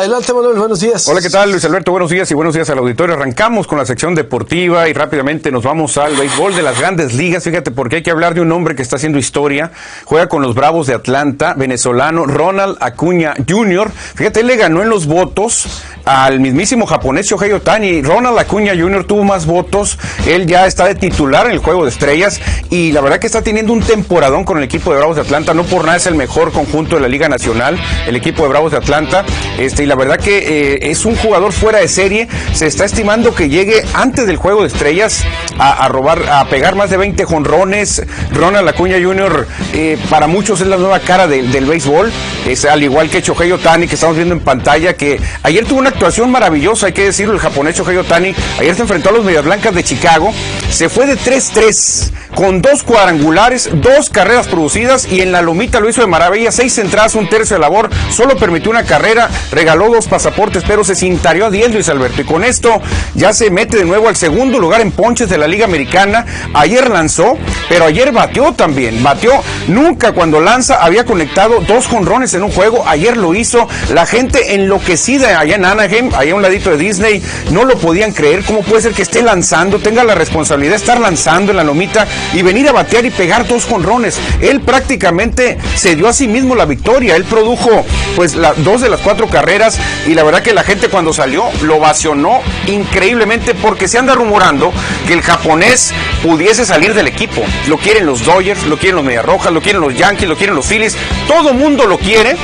Adelante, Manuel, buenos días. Hola, ¿qué tal, Luis Alberto? Buenos días y buenos días al auditorio. Arrancamos con la sección deportiva y rápidamente nos vamos al béisbol de las grandes ligas. Fíjate, porque hay que hablar de un hombre que está haciendo historia. Juega con los Bravos de Atlanta, venezolano, Ronald Acuña Jr. Fíjate, él le ganó en los votos al mismísimo japonés Shohei Otani. Ronald Acuña Jr. tuvo más votos. Él ya está de titular en el juego de estrellas y la verdad que está teniendo un temporadón con el equipo de Bravos de Atlanta. No por nada es el mejor conjunto de la Liga Nacional, el equipo de Bravos de Atlanta. Este, la verdad que eh, es un jugador fuera de serie. Se está estimando que llegue antes del juego de estrellas a, robar, a pegar más de 20 jonrones. Ronald Acuña Jr. Eh, para muchos es la nueva cara del béisbol. Es al igual que Shohei Otani que estamos viendo en pantalla que ayer tuvo una actuación maravillosa, hay que decirlo, el japonés Shohei Otani. Ayer se enfrentó a los Medias Blancas de Chicago. Se fue de 3-3 con dos cuadrangulares, dos carreras producidas y en la lomita lo hizo de maravilla. Seis entradas, un tercio de labor. Solo permitió una carrera, regaló dos pasaportes, pero se cintarió a 10 Luis Alberto. Y con esto ya se mete de nuevo al segundo lugar en ponches de la Liga Americana. Ayer lanzó, pero ayer batió también. Batió. Nunca cuando lanza había conectado dos jonrones en un juego. Ayer lo hizo. La gente enloquecida allá en Anaheim, allá a un ladito de Disney, no lo podían creer. ¿Cómo puede ser que esté lanzando, tenga la responsabilidad de estar lanzando en la lomita y venir a batear y pegar dos jonrones? Él prácticamente se dio a sí mismo la victoria. Él produjo pues dos de las cuatro carreras y la verdad que la gente cuando salió lo ovacionó increíblemente porque se anda rumorando que el japonés pudiese salir del equipo. Lo quieren los Dodgers, lo quieren los Medias Rojas, lo quieren los Yankees, lo quieren los Phillies. Todo mundo lo quiere,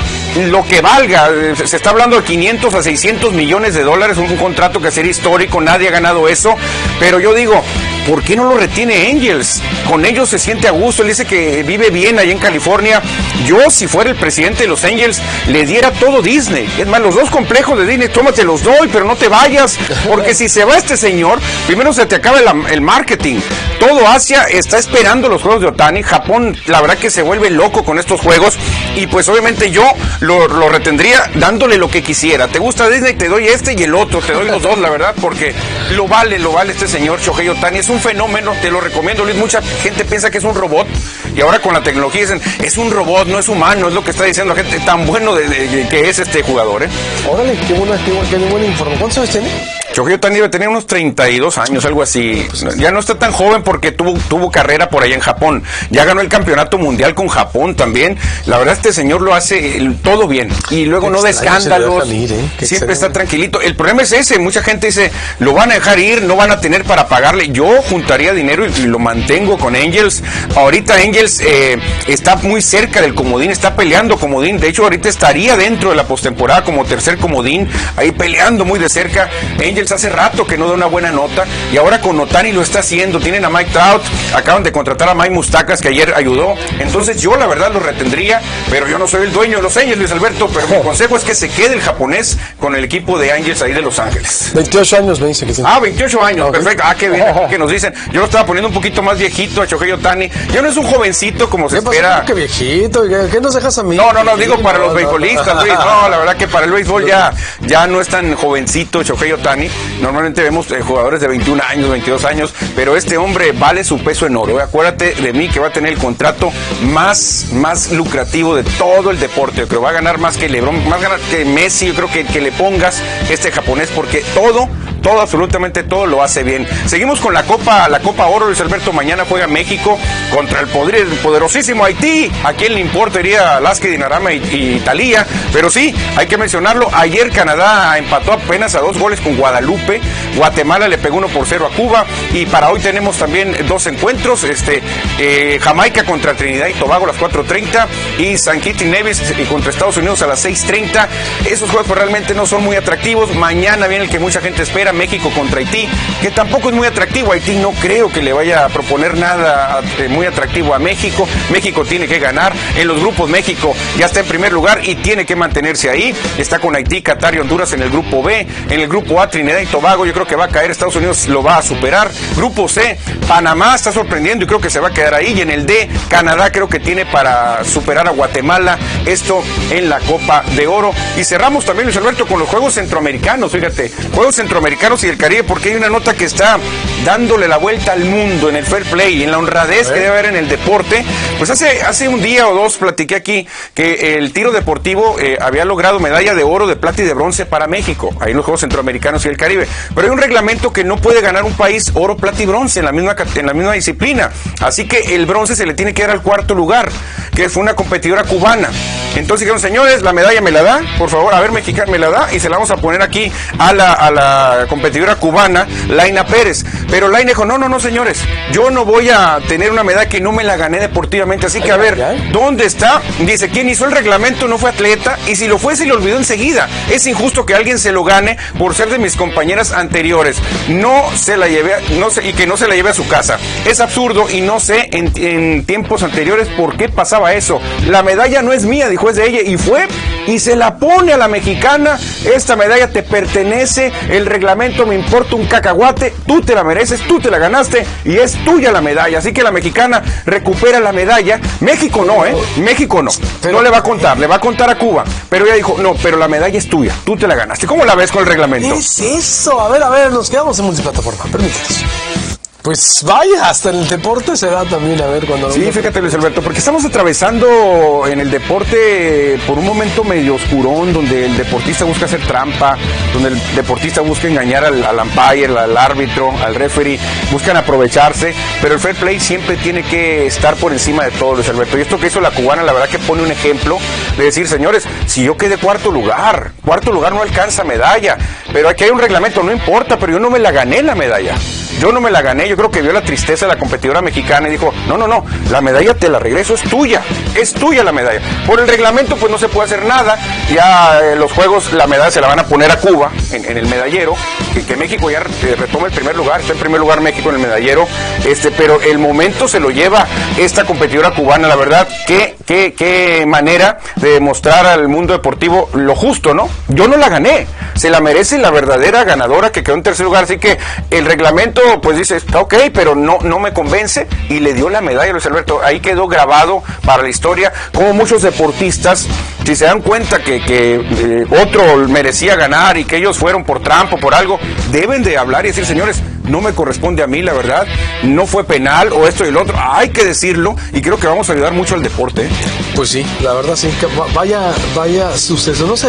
lo que valga. Se está hablando de 500 a 600 millones de dólares, un contrato que sería histórico, nadie ha ganado eso. Pero yo digo, ¿por qué no lo retiene Angels? Con ellos se siente a gusto, él dice que vive bien allá en California. Yo, si fuera el presidente de los Angels, le diera todo Disney. Es más, los dos complejos de Disney, tómate los doy, pero no te vayas, porque si se va este señor, primero se te acaba el, marketing. Todo Asia está esperando los juegos de Otani. Japón, la verdad que se vuelve loco con estos juegos. Y pues obviamente yo lo, lo retendría dándole lo que quisiera. ¿Te gusta Disney? Te doy este y el otro. Te doy los dos, la verdad, porque lo vale, lo vale este señor Shohei Otani. Es un fenómeno, te lo recomiendo, Luis. Mucha gente piensa que es un robot y ahora con la tecnología dicen, es un robot, no es humano, es lo que está diciendo la gente. Tan bueno de, que es este jugador, ¿eh? Órale, qué buena, qué, qué buena información. ¿Cuántos años tiene? Shohei Otani debe tener unos 32 años, algo así. Ya no está tan joven porque tuvo, tuvo carrera por allá en Japón. Ya ganó el campeonato mundial con Japón también. La verdad, este señor lo hace todo bien. Y luego no de escándalos. ¿eh? Siempre está tranquilito. El problema es ese. Mucha gente dice, lo van a dejar ir, no van a tener para pagarle. Yo juntaría dinero y, lo mantengo con Angels. Ahorita Angels eh, está muy cerca del comodín, está peleando comodín. De hecho, ahorita estaría dentro de la postemporada como tercer comodín, ahí peleando muy de cerca. Angels hace rato que no da una buena nota y ahora con Otani lo está haciendo. Tienen a Mike Trout, acaban de contratar a Mike Mustacas que ayer ayudó. Entonces yo la verdad lo retendría, pero yo no soy el dueño de los Angels, Luis Alberto. Pero mi consejo es que se quede el japonés con el equipo de Angels ahí de Los Ángeles. 28 años me dice que sí. Ah, 28 años, perfecto. Ah, qué bien, que nos dicen. Yo lo estaba poniendo un poquito más viejito a Shohei Otani. Ya no es un jovencito como se espera. ¿Qué viejito? ¿Qué nos dejas a mí? No, no, no, digo para los beisbolistas, Luis. No, la verdad que para el béisbol ya, ya no es tan jovencito Shohei Otani. Normalmente vemos eh, jugadores de 21 años, 22 años, pero este hombre vale su peso en oro. Acuérdate de mí que va a tener el contrato más, más lucrativo de todo el deporte. Yo creo va a ganar más que LeBron, más ganar que Messi. Yo creo que, que le pongas este japonés porque todo todo, absolutamente todo lo hace bien. Seguimos con la Copa, la Copa Oro, Luis Alberto. Mañana juega México contra el, poder, poderosísimo Haití. ¿A quién le importa? Iría Lasky, Dinarama y, y Talía. Pero sí, hay que mencionarlo. Ayer Canadá empató apenas a dos goles con Guadalupe. Guatemala le pegó uno por cero a Cuba. Y para hoy tenemos también dos encuentros. Este, eh, Jamaica contra Trinidad y Tobago a las 4.30 y San Kitts y Nevis contra Estados Unidos a las 6.30. Esos juegos realmente no son muy atractivos. Mañana viene el que mucha gente espera México contra Haití, que tampoco es muy atractivo. Haití no creo que le vaya a proponer nada eh, muy atractivo a México. México tiene que ganar. En los grupos México ya está en primer lugar y tiene que mantenerse ahí. Está con Haití, Qatar y Honduras en el grupo B. En el grupo A, Trinidad y Tobago, yo creo que va a caer. Estados Unidos lo va a superar. Grupo C, Panamá está sorprendiendo y creo que se va a quedar ahí. Y en el D, Canadá creo que tiene para superar a Guatemala. Esto en la Copa de Oro. Y cerramos también, Luis Alberto, con los Juegos Centroamericanos. Fíjate, Juegos Centroamericanos Centroamericanos y del Caribe porque hay una nota que está dándole la vuelta al mundo en el fair play, en la honradez que debe haber en el deporte. Pues hace, hace un día o dos platiqué aquí que el tiro deportivo eh, había logrado medalla de oro, de plata y de bronce para México, ahí en los Juegos Centroamericanos y el Caribe. Pero hay un reglamento que no puede ganar un país oro, plata y bronce en la misma, en la misma disciplina. Así que el bronce se le tiene que dar al cuarto lugar, que fue una competidora cubana. Entonces dijeron, señores, la medalla me la da, por favor, a ver, mexicana, me la da y se la vamos a poner aquí a la, a la competidora cubana, Laina Pérez. Pero Laina dijo, no, no, no, señores, yo no voy a tener una medalla que no me la gané deportivamente, así que a ver, ¿dónde está? Dice, quien hizo el reglamento no fue atleta y si lo fue se le olvidó enseguida. Es injusto que alguien se lo gane por ser de mis compañeras anteriores. No se la lleve, no sé, y que no se la lleve a su casa. Es absurdo y no sé en, en tiempos anteriores por qué pasaba eso. La medalla no es mía, dijo de ella y fue y se la pone a la mexicana. Esta medalla te pertenece, el reglamento me importa un cacahuate, tú te la mereces, tú te la ganaste y es tuya la medalla. Así que la mexicana recupera la medalla. México no, ¿eh? México no. no le va a contar, le va a contar a Cuba. Pero ella dijo, no, pero la medalla es tuya, tú te la ganaste. ¿Cómo la ves con el reglamento? ¿Qué es eso? A ver, a ver, nos quedamos en multiplataforma, permítanos. Pues vaya, hasta en el deporte se da también, a ver cuando... Sí, fíjate Luis Alberto, porque estamos atravesando en el deporte por un momento medio oscurón, donde el deportista busca hacer trampa, donde el deportista busca engañar al, al al árbitro, al referee, buscan aprovecharse, pero el fair play siempre tiene que estar por encima de todo, Luis Alberto. Y esto que hizo la cubana, la verdad que pone un ejemplo de decir, señores, si yo quedé cuarto lugar, cuarto lugar no alcanza medalla, pero aquí hay un reglamento, no importa, pero yo no me la gané la medalla. Yo no me la gané, yo creo que vio la tristeza de la competidora mexicana y dijo, no, no, no, la medalla te la regreso, es tuya, es tuya la medalla. Por el reglamento pues no se puede hacer nada, ya eh, los juegos la medalla se la van a poner a Cuba en, el medallero, que, México ya eh, retoma el primer lugar, está en primer lugar México en el medallero, este, pero el momento se lo lleva esta competidora cubana, la verdad, qué, qué, qué manera de demostrar al mundo deportivo lo justo, ¿no? Yo no la gané, se la merece la verdadera ganadora que quedó en tercer lugar, así que el reglamento pues dice, está ok, pero no, no me convence y le dio la medalla a Luis Alberto. Ahí quedó grabado para la historia como muchos deportistas, si se dan cuenta que, que eh, otro merecía ganar y que ellos fueron por trampo, por algo, deben de hablar y decir, señores, no me corresponde a mí, la verdad, no fue penal o esto y el otro, hay que decirlo y creo que vamos a ayudar mucho al deporte. Pues sí, la verdad sí, que vaya, vaya suceso, no sé,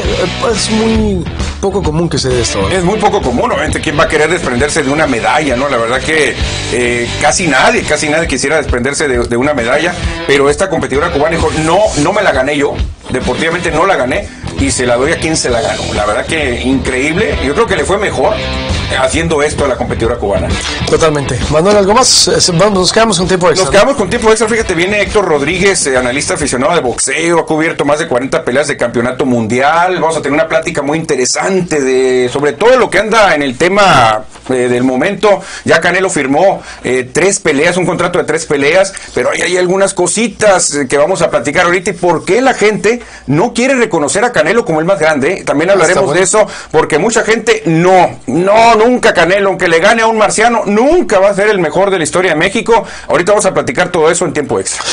es muy poco común que se dé esto. ¿eh? Es muy poco común, obviamente, ¿quién va a querer desprenderse de una medalla, no? La verdad que eh, casi nadie, casi nadie quisiera desprenderse de, de, una medalla, pero esta competidora cubana dijo, no, no me la gané yo, deportivamente no la gané y se la doy a quien se la ganó. La verdad que increíble, yo creo que le fue mejor haciendo esto a la competidora cubana. Totalmente. Manuel, ¿algo más? Vamos, nos quedamos con tiempo extra. Nos quedamos con tiempo extra. Fíjate, viene Héctor Rodríguez, eh, analista aficionado de boxeo, ha cubierto más de 40 peleas de campeonato mundial. Vamos a tener una plática muy interesante de sobre todo lo que anda en el tema eh, del momento. Ya Canelo firmó eh, tres peleas, un contrato de tres peleas, pero hay, hay algunas cositas eh, que vamos a platicar ahorita y por qué la gente no quiere reconocer a Canelo como el más grande. También hablaremos bueno. de eso, porque mucha gente no, no, nunca Canelo, aunque le gane a un marciano, nunca va a ser el mejor de la historia de México. Ahorita vamos a platicar todo eso en tiempo extra.